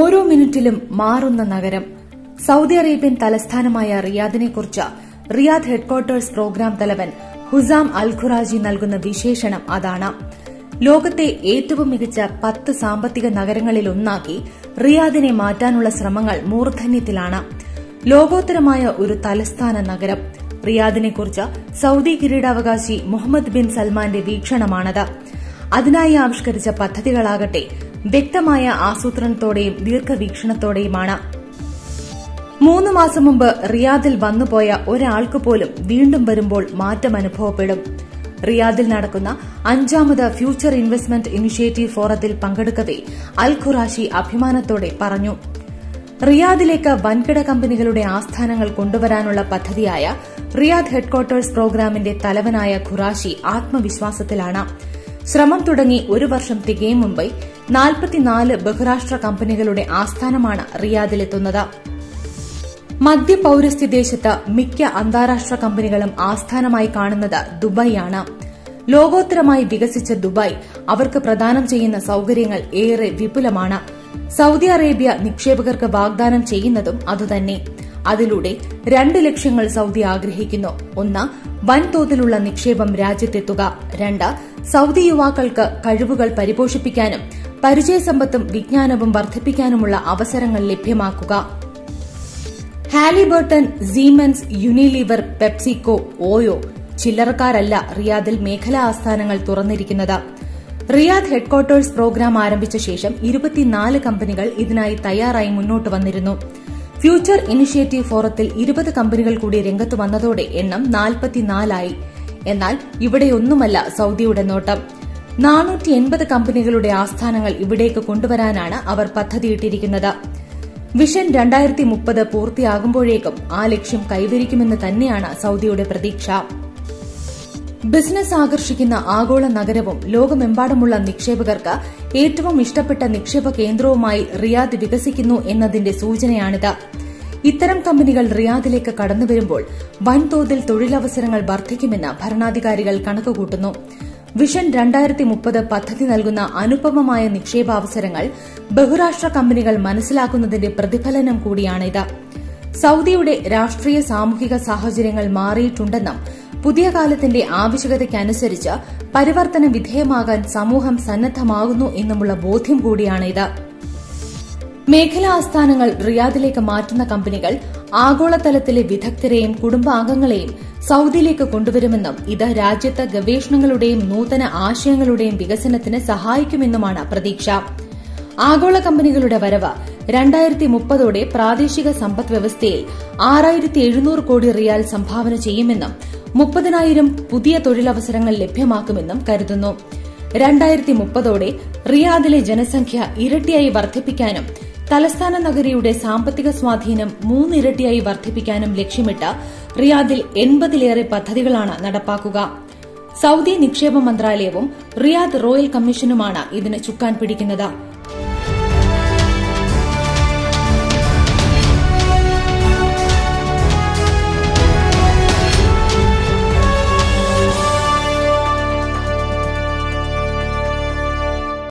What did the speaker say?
മിനിറ്റിലും മാറുന്ന നഗരം. Saudi Arabian തലസ്ഥാനമായ റിയാദിനെക്കുറിച്ച് റിയാദ് ഹെഡ്ക്വാർട്ടേഴ്സ് പ്രോഗ്രാം തലവൻ ഹുസാം അൽ ഖുറാജി നൽകുന്ന വിശേഷണം അതാണ്. ലോകത്തെ ഏറ്റവും മികച്ച പത്ത് സാമ്പത്തിക നഗരങ്ങളിലൊന്നാക്കി റിയാദിനെ മാറ്റാനുള്ള ശ്രമങ്ങൾ മൂർധന്യത്തിലാണ്. ലോകോത്തരമായ ഒരു തലസ്ഥാന നഗരം. റിയാദിനെക്കുറിച്ച് സൌദി കിരീടാവകാശി മുഹമ്മദ് ബിൻ സൽമാന്റെ വീക്ഷണമാണത്. അതിനായി ആവിഷ്കരിച്ച പദ്ധതികളാകട്ടെ വ്യക്തമായ ആസൂത്രണത്തോടെയും ദീർഘവീക്ഷണത്തോടെയുമാണ്. മൂന്ന് മാസം മുമ്പ് റിയാദിൽ വന്നുപോയ ഒരാൾക്ക് പോലും വീണ്ടും വരുമ്പോൾ മാറ്റം അനുഭവപ്പെടും. റിയാദിൽ നടക്കുന്ന അഞ്ചാമത് ഫ്യൂച്ചർ ഇൻവെസ്റ്റ്മെന്റ് ഇനിഷ്യേറ്റീവ് ഫോറത്തിൽ പങ്കെടുക്കവെ അൽ ഖുറാഷി അഭിമാനത്തോടെ പറഞ്ഞു. റിയാദിലേക്ക് വൻകിട കമ്പനികളുടെ ആസ്ഥാനങ്ങൾ കൊണ്ടുവരാനുള്ള പദ്ധതിയായ റിയാദ് ഹെഡ്ക്വാർട്ടേഴ്സ് പ്രോഗ്രാമിന്റെ തലവനായ ഖുറാഷി ആത്മവിശ്വാസത്തിലാണ്. ശ്രമം തുടങ്ങി ഒരു വർഷം തികയും മുമ്പ് നാൽപ്പത്തിനാല് ബഹുരാഷ്ട്ര കമ്പനികളുടെ ആസ്ഥാനമാണ് റിയാദിലെത്തുന്നത്. മധ്യ ദേശത്ത് മിക്ക അന്താരാഷ്ട്ര കമ്പനികളും ആസ്ഥാനമായി കാണുന്നത് ദുബായിയാണ് ലോകോത്തരമായി വികസിച്ച ദുബായ് അവർക്ക് പ്രദാനം ചെയ്യുന്ന സൌകര്യങ്ങൾ ഏറെ വിപുലമാണ്. സൌദി അറേബ്യ നിക്ഷേപകർക്ക് വാഗ്ദാനം ചെയ്യുന്നതും അതുതന്നെ. അതിലൂടെ രണ്ട് ലക്ഷ്യങ്ങൾ സൌദി ആഗ്രഹിക്കുന്നു. ഒന്ന് വൻതോതിലുള്ള നിക്ഷേപം രാജ്യത്തെത്തുക. രണ്ട് സൌദി യുവാക്കൾക്ക് കഴിവുകൾ പരിപോഷിപ്പിക്കാനും പരിചയസമ്പത്തും വിജ്ഞാനവും വർദ്ധിപ്പിക്കാനുമുള്ള അവസരങ്ങൾ ലഭ്യമാക്കുക. Halliburton Siemens Unilever PepsiCo OYO ചില്ലറക്കാരല്ല റിയാദിൽ മേഖലാ ആസ്ഥാനങ്ങൾ തുറന്നിരിക്കുന്നത്. റിയാദ് ഹെഡ്ക്വാർട്ടേഴ്സ് പ്രോഗ്രാം ആരംഭിച്ച ശേഷം ഇരുപത്തിനാല് കമ്പനികൾ ഇതിനായി തയ്യാറായി മുന്നോട്ട് വന്നിരുന്നു. ഫ്യൂച്ചർ ഇനിഷ്യേറ്റീവ് ഫോറത്തിൽ ഇരുപത് കമ്പനികൾ കൂടി രംഗത്ത് വന്നതോടെ എണ്ണം നാൽപ്പത്തിനാലായി. എന്നാൽ ഇവിടെയൊന്നുമല്ല സൌദിയുടെ നോട്ടം. നാനൂറ്റി എൺപത് കമ്പനികളുടെ ആസ്ഥാനങ്ങൾ ഇവിടേക്ക് കൊണ്ടുവരാനാണ് അവർ പദ്ധതിയിട്ടിരിക്കുന്നത്. വിഷൻ രണ്ടായിരത്തി മുപ്പത് പൂർത്തിയാകുമ്പോഴേക്കും ആ ലക്ഷ്യം കൈവരിക്കുമെന്ന് തന്നെയാണ് സൌദിയുടെ പ്രതീക്ഷ. ബിസിനസ് ആകർഷിക്കുന്ന ആഗോള നഗരവും ലോകമെമ്പാടുമുള്ള നിക്ഷേപകർക്ക് ഏറ്റവും ഇഷ്ടപ്പെട്ട നിക്ഷേപ കേന്ദ്രവുമായി റിയാദ് വികസിക്കുന്നു എന്നതിന്റെ സൂചനയാണിത്. ഇത്തരം കമ്പനികൾ റിയാദിലേക്ക് കടന്നുവരുമ്പോൾ വൻതോതിൽ തൊഴിലവസരങ്ങൾ വർദ്ധിക്കുമെന്ന് ഭരണാധികാരികൾ കണക്കുകൂട്ടുന്നു. വിഷൻ രണ്ടായിരത്തി മുപ്പത് പദ്ധതി നൽകുന്ന അനുപമമായ നിക്ഷേപാവസരങ്ങൾ ബഹുരാഷ്ട്ര കമ്പനികൾ മനസ്സിലാക്കുന്നതിന്റെ പ്രതിഫലനം കൂടിയാണിത് സൌദിയുടെ രാഷ്ട്രീയ സാമൂഹിക സാഹചര്യങ്ങൾ മാറിയിട്ടുണ്ടെന്നും പുതിയ കാലത്തിന്റെ ആവശ്യകതയ്ക്കനുസരിച്ച് പരിവർത്തന വിധേയമാകാൻ സമൂഹം സന്നദ്ധമാകുന്നു എന്നുമുള്ള ബോധ്യം കൂടിയാണിത് മേഖലാ ആസ്ഥാനങ്ങൾ റിയാദിലേക്ക് മാറ്റുന്ന കമ്പനികൾ ആഗോളതലത്തിലെ വിദഗ്ധരെയും കുടുംബാംഗങ്ങളെയും സൌദിയിലേക്ക് കൊണ്ടുവരുമെന്നും ഇത് രാജ്യത്ത് ഗവേഷണങ്ങളുടെയും നൂതന ആശയങ്ങളുടെയും വികസനത്തിന് സഹായിക്കുമെന്നുമാണ് പ്രതീക്ഷ. ആഗോള കമ്പനികളുടെ വരവ് രണ്ടായിരത്തി മുപ്പതോടെ പ്രാദേശിക സമ്പദ് വ്യവസ്ഥയിൽ ആറായിരത്തി എഴുന്നൂറ് കോടി റിയാൽ സംഭാവന ചെയ്യുമെന്നും മുപ്പതിനായിരം പുതിയ തൊഴിലവസരങ്ങൾ ലഭ്യമാക്കുമെന്നും കരുതുന്നു. രണ്ടായിരത്തി മുപ്പതോടെ റിയാദിലെ ജനസംഖ്യ ഇരട്ടിയായി വർദ്ധിപ്പിക്കാനും തലസ്ഥാന നഗരിയുടെ സാമ്പത്തിക സ്വാധീനം മൂന്നിരട്ടിയായി വർദ്ധിപ്പിക്കാനും ലക്ഷ്യമിട്ട് റിയാദിൽ എൺപതിലേറെ പദ്ധതികളാണ് നടപ്പാക്കുക. സൌദി നിക്ഷേപ മന്ത്രാലയവും റിയാദ് റോയൽ കമ്മീഷനുമാണ് ഇതിന് ചുക്കാൻ പിടിക്കുന്നത്.